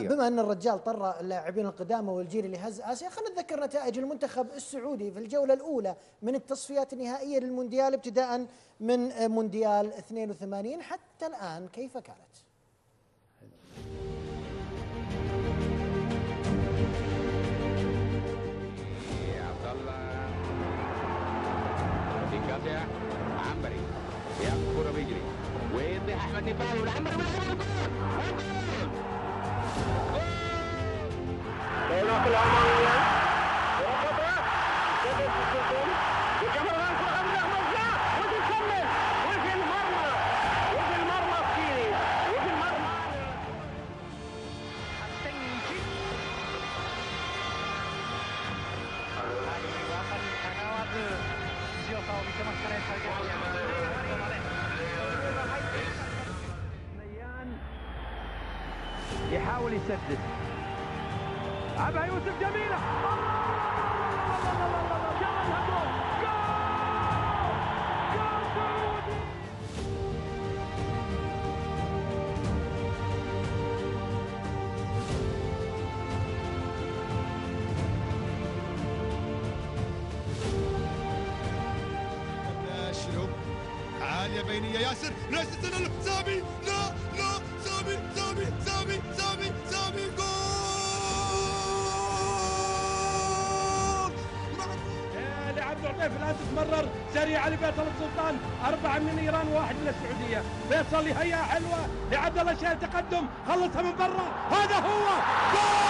بما أن الرجال طر اللاعبين القدامى والجيل اللي هز آسيا خلينا نتذكر نتائج المنتخب السعودي في الجولة الأولى من التصفيات النهائية للمونديال ابتداء من مونديال 82 حتى الآن كيف كانت؟ عبد الله. دينجازيا عنبري ياخد كرة بيجري ويدي احمد نفاعي والعنبري يحاول يسدد. لعبها يوسف جميلة الله الله الله الله لعبد العطيف الآن تتمرر سريعه لفيصل السلطان أربعة من إيران وواحد من السعودية. فيصل هيا حلوة لعبد الله شايل تقدم خلصها من برا. هذا هو! جول!